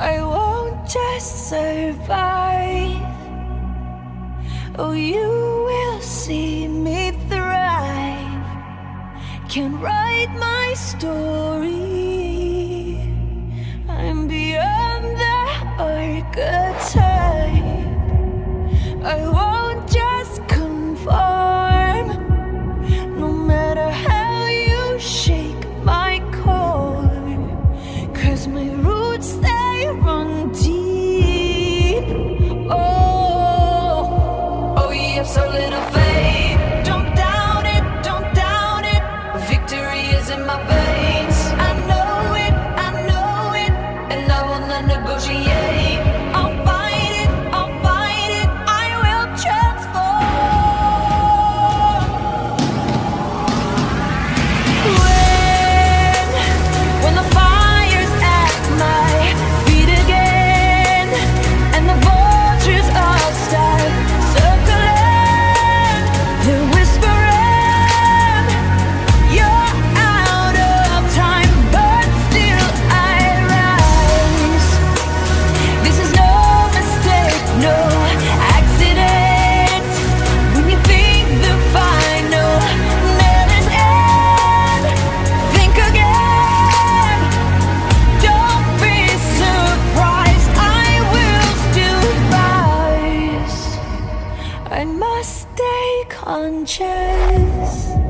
I won't just survive. Oh, you will see me thrive. Can write my story. so little faith. stay conscious.